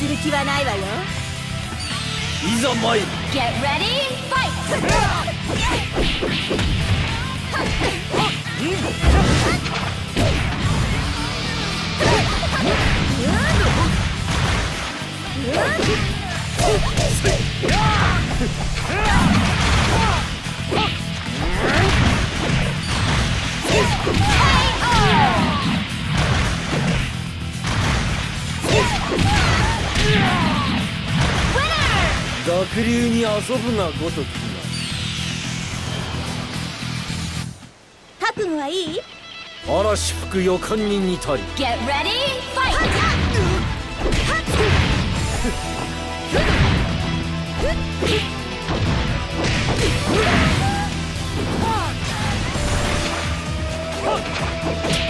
譲る気はないわよいざ参る Get ready, fight! 濁流に遊ぶがごとき覚悟はいいが嵐吹く予感に似たり Get ready, fight! 資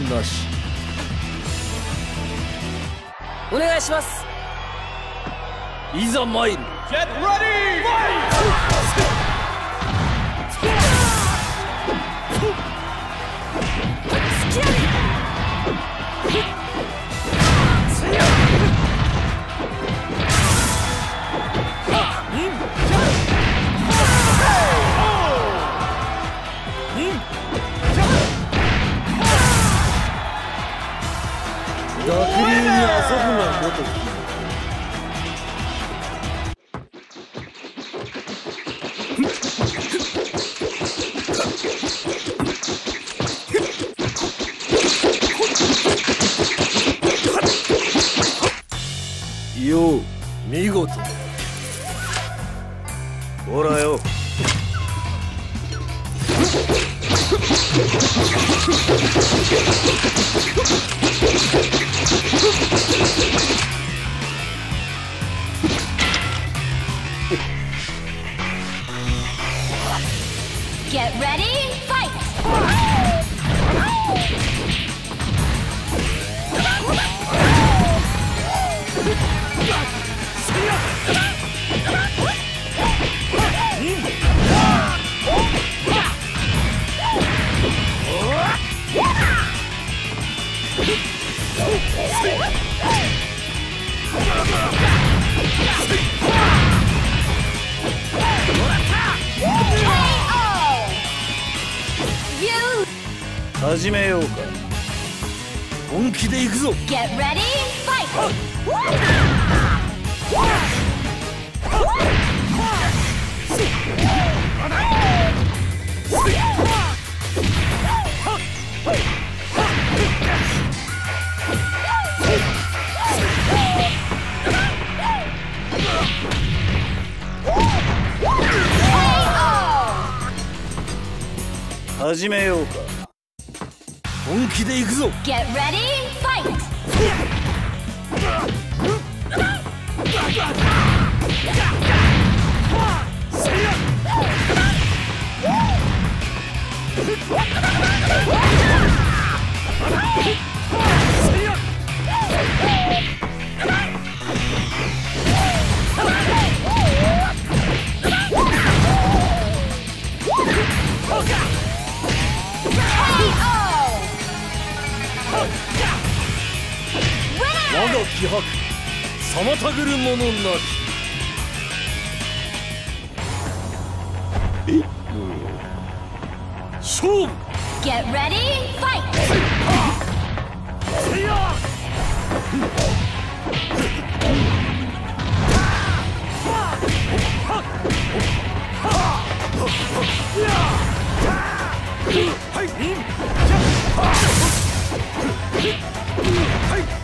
格なし。お願いします。いざ参る。Get ready! 濁がごときよう見事。ほらよ。ほらよ Get ready, fight! 始めようか。本気で行くぞ。Get ready, fight! 始めようか本気で行くぞ Get ready, fight! 妨ぐる者なし勝負 Get ready, fight! 本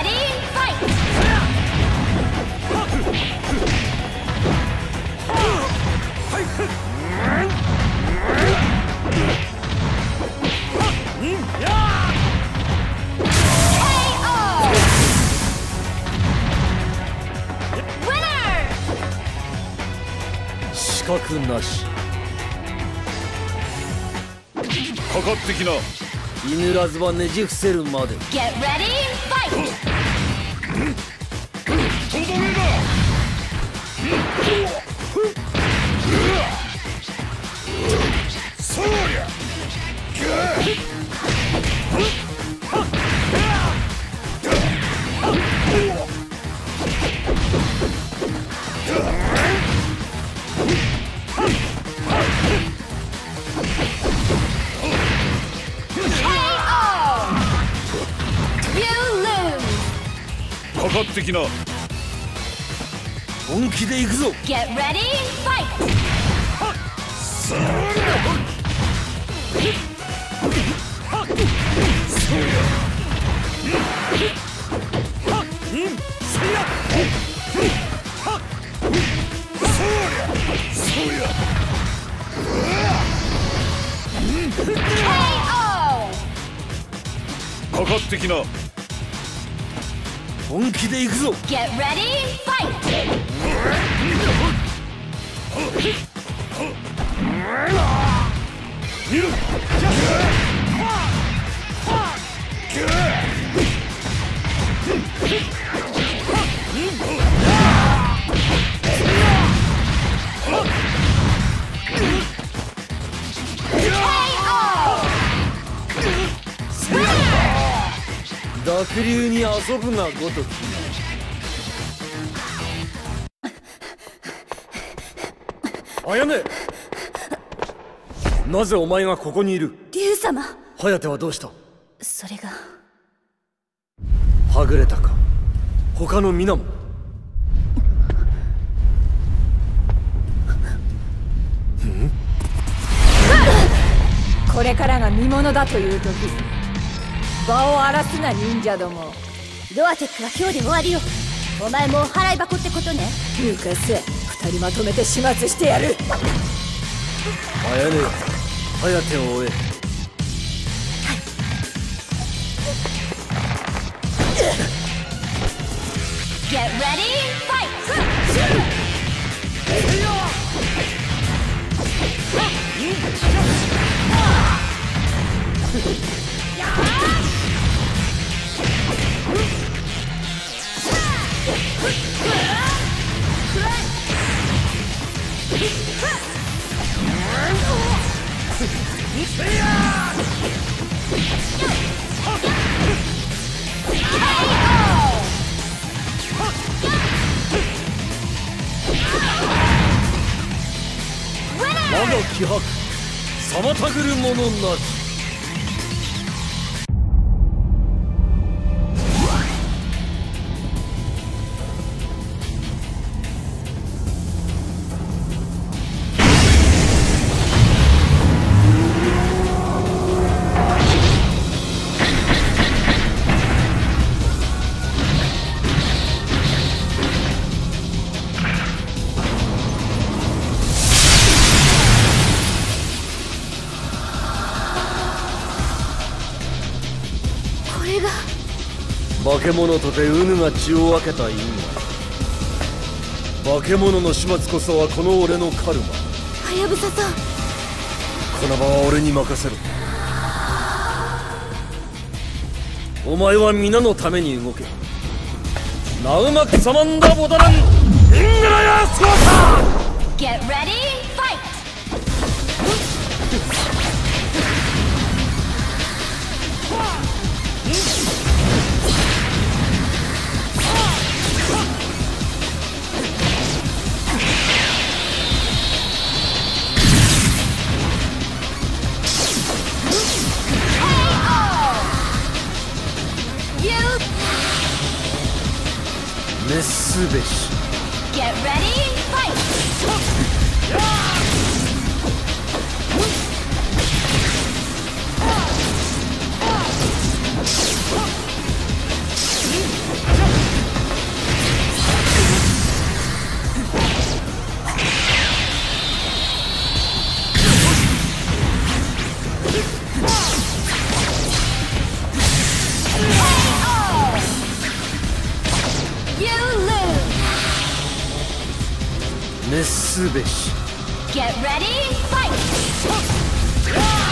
資格なしかかってきな。犬らずばねじ伏せるまで。Get ready, fight! かかってきな本気で行くぞ Get ready, fight! そりゃ KO! かかってきな本気で行くぞ Get ready, fight! 濁流に遊ぶがごとき。あやめなぜお前がここにいる？竜様。颯はどうした？それが。はぐれたか？他の皆も？これからが見ものだという時場を荒らすな忍者ども。ロアテックは今日で終わりよ。お前も払い箱ってことね。ルカス二人まとめて始末してやる。あやね颯を追え。Get ready, fight! 我気迫。妨ぐる者なし化け物とてうぬが血を分けた因果化け物の始末こそはこの俺のカルマ。はやぶささん。この場は俺に任せろ。お前は皆のために動け。ナウマクサマンダボダラン。イングラヤスコータ Get ready, fight! 滅すべし Get ready, fight! Yeah!